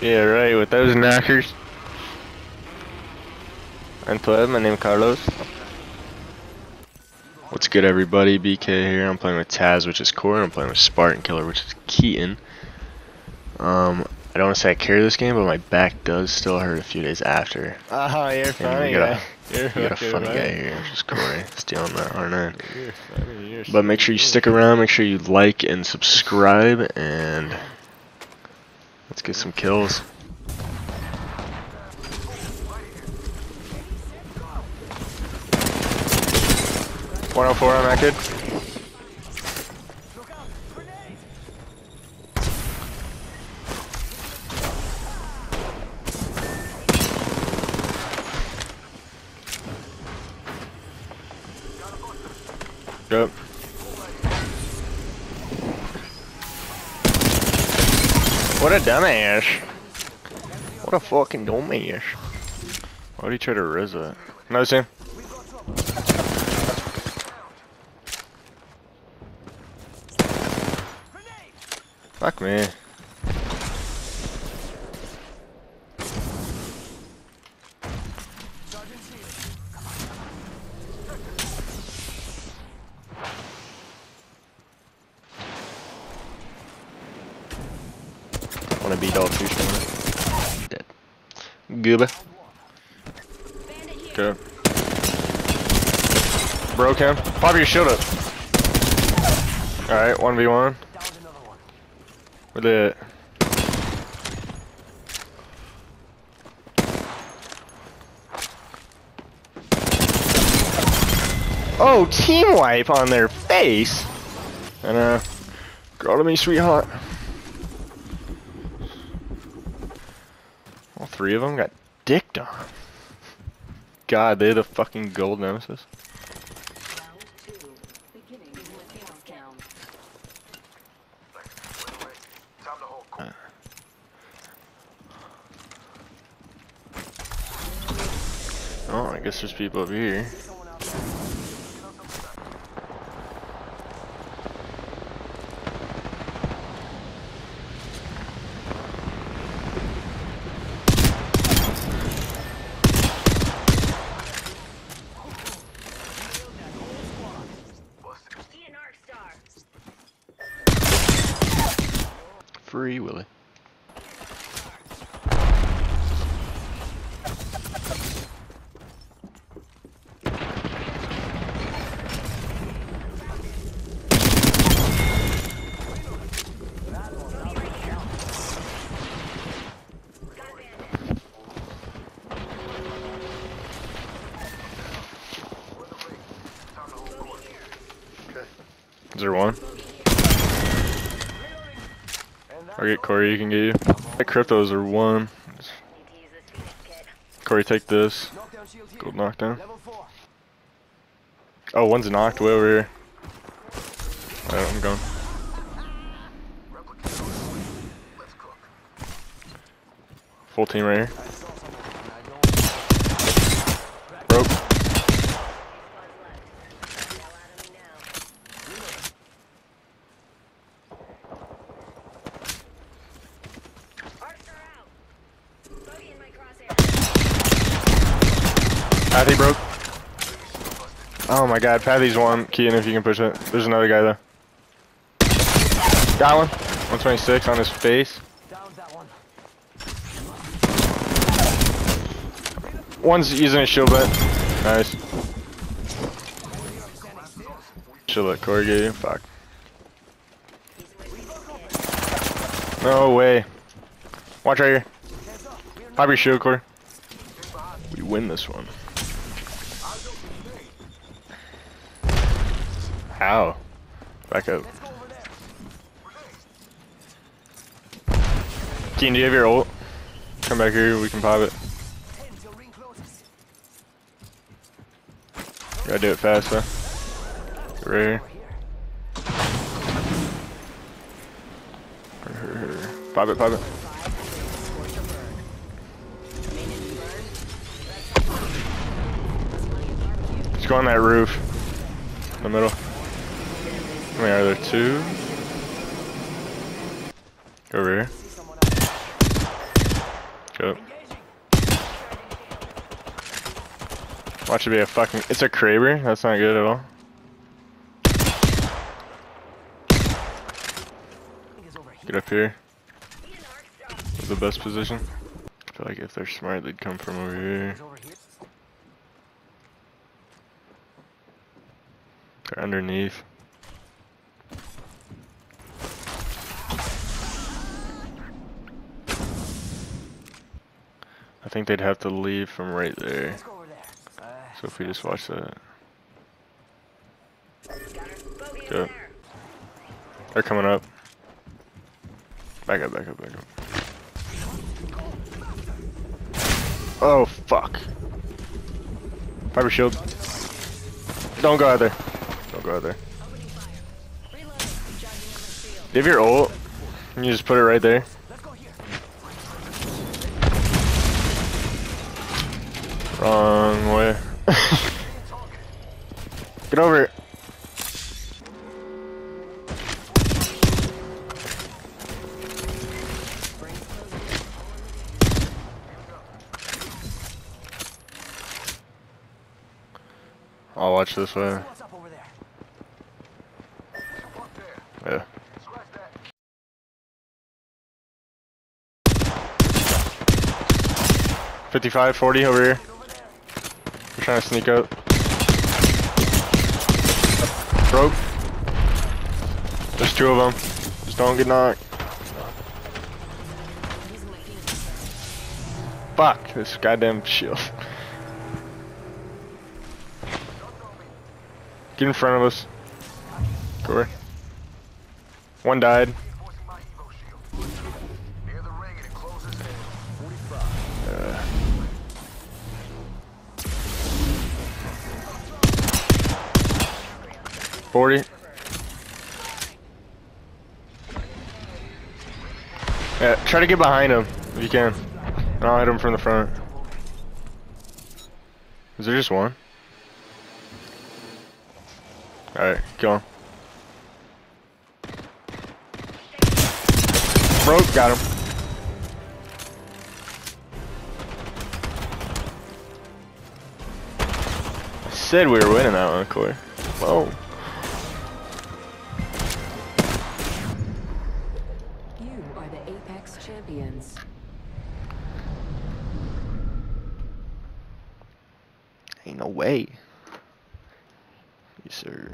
Yeah, right, with those knockers. And play, my name is Carlos. What's good everybody, BK here. I'm playing with Taz, which is Core, I'm playing with Spartan Killer, which is Keaton. Um, I don't want to say I carry this game, but my back does still hurt a few days after. Oh, you're And funny got guy. You're a, we got a funny funny. guy here, which is Corey, stealing the R9. You're funny. You're But make sure you stick around, make sure you like and subscribe, and let's get some kills. One hundred four on that kid. Yep. What a dumbass. What a fucking dumbass. Why would he try to res that? Another team. Fuck me. Wanna beat all two streamers. Dead. Gooba. Good. Broke him. Pop your shield up. Alright, 1v1. With it. Oh, team wipe on their face. And uh, girl to me, sweetheart. All three of them got dicked on. God, they're the fucking gold nemesis. Countdown. Oh, I guess there's people over here. Free Willy. Is there one? I'll get Corey, you can get you. The cryptos are one. Corey, take this. Gold knockdown. Oh, one's knocked way over here. I'm going. Full team right here. Pathy broke. Oh my god, Pathy's one. Keaton, if you can push it. There's another guy there. Got one. 126 on his face. One's using a shield. Nice. Shield that Corey gave you. Fuck. No way. Watch right here. Pop your shield, Corey. We win this one. How? Back up. Keen, do you have your ult? Come back here, we can pop it. Gotta do it fast though. Right here. Pop it, pop it. Let's go on that roof. In the middle. Are there? Two? Over here. Go. Watch it be a fucking. It's a Kraber. That's not good at all. Get up here. The best position. I feel like if they're smart, they'd come from over here. They're underneath. I think they'd have to leave from right there. So if we just watch that. Good. They're coming up. Back up, back up, back up. Oh, fuck. Fiber shield. Don't go out there. Don't go out there. Opening fire. Reloading. Charging on my shield. If your ult, you just put it right there. Wrong way. Get over it. I'll watch this way. What's up over there? Yeah. Fifty-five, forty over here. Trying to sneak up. Broke. There's two of them. Just don't get knocked. Fuck this goddamn shield. Get in front of us. Corey. One died. 40. Yeah, try to get behind him if you can. And I'll hit him from the front. Is there just one? Alright, kill him. Broke, got him. I said we were winning that one, Corey. Whoa. Are the Apex champions. Ain't no way. Yes, sir.